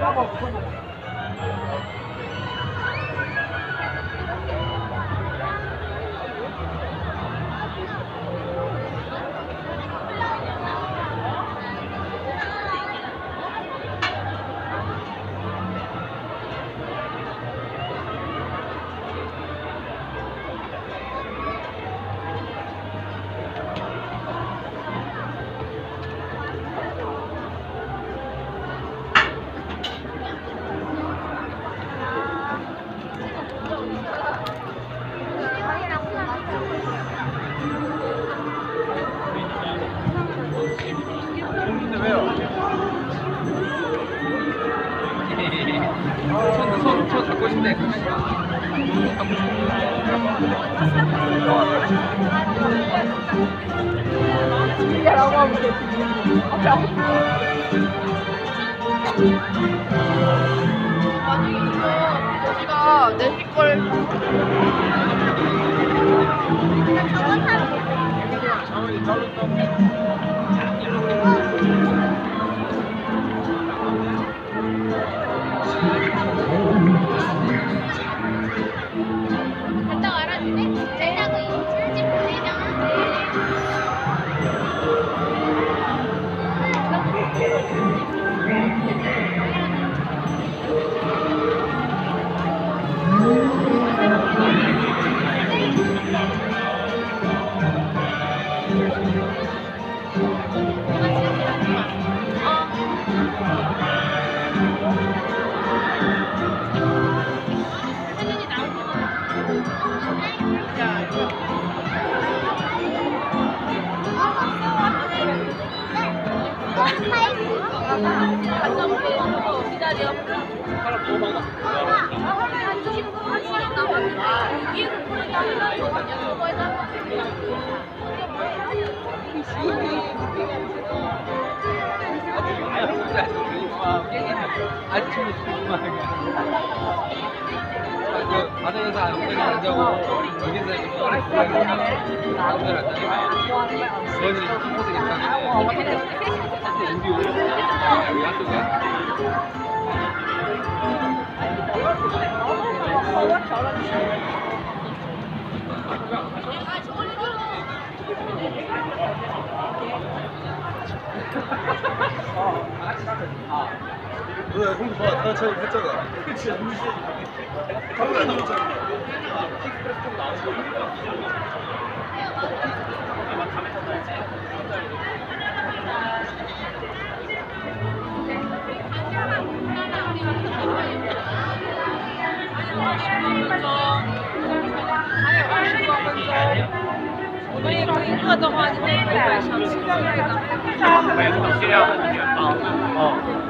근데 돼. 아니 이거 여기가 내실 걸. 자원이 자 아침에 조금만 그 바다에서 엉덩이 안 자고 여기서 이렇게 사람들 앉아요. 그거는 키포스 괜찮은데 근데 우리 오늘 여기 한쪽이야. 不是，空调好，他车里太热了。他们都热。的话，今天一百上七百的，非常非量的远，哦。